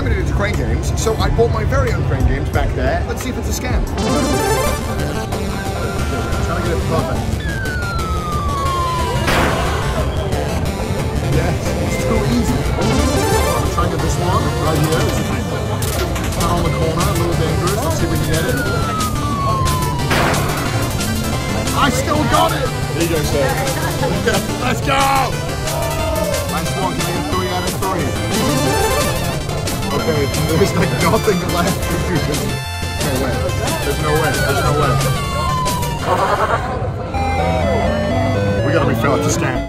I'm going to do the crane games, so I bought my very own crane games back there. Let's see if it's a scam. Trying to get it perfect. Yes, it's too easy. I'm trying to get this one right here. It's on the corner, a little dangerous. Let's see if we can get it. I still got it! There you go, sir. Let's go! Okay, there's like nothing left to do. No way. There's no way. There's no way. We gotta be fair, a scam.